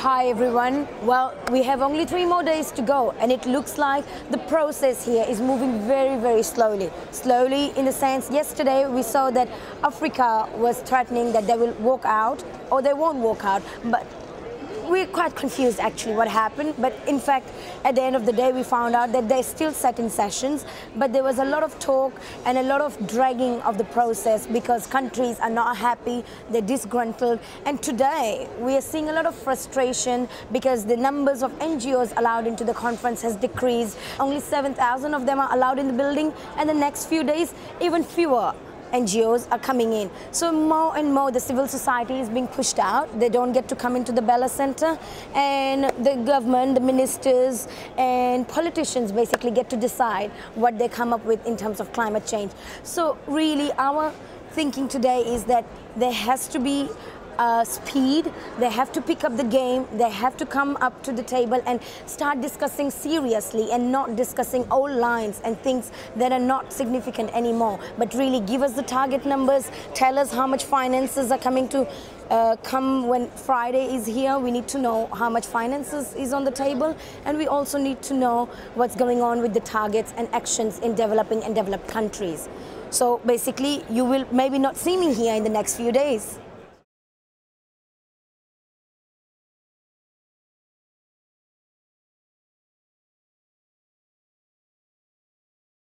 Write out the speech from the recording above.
Hi everyone. Well, we have only three more days to go, and it looks like the process here is moving very, very slowly. Slowly, in the sense, yesterday we saw that Africa was threatening that they will walk out or they won't walk out, but we're quite confused actually what happened. But in fact at the end of the day we found out that they're still set in sessions. But there was a lot of talk and a lot of dragging of the process because countries are not happy. They're disgruntled. And today we are seeing a lot of frustration because the numbers of NGOs allowed into the conference has decreased. Only 7,000 of them are allowed in the building. And the next few days even fewer NGOs are coming in. So more and more the civil society is being pushed out. They don't get to come into the Bella Center and the government, the ministers and politicians basically get to decide what they come up with in terms of climate change. So really our thinking today is that there has to be uh, speed. They have to pick up the game. They have to come up to the table and start discussing seriously and not discussing old lines and things that are not significant anymore. But really give us the target numbers. Tell us how much finances are coming to uh, come when Friday is here, we need to know how much finances is on the table, and we also need to know what's going on with the targets and actions in developing and developed countries. So basically, you will maybe not see me here in the next few days.